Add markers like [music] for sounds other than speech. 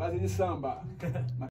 base de samba. [laughs]